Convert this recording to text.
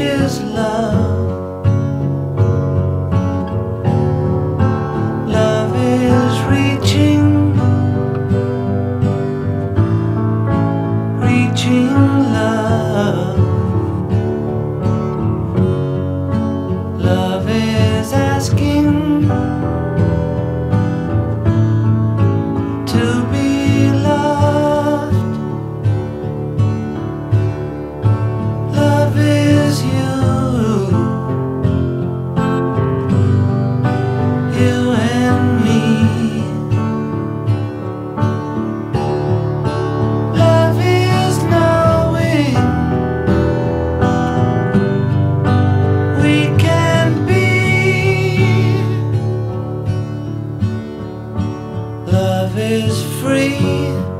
is love. Love is reaching, reaching love. Love is asking. free.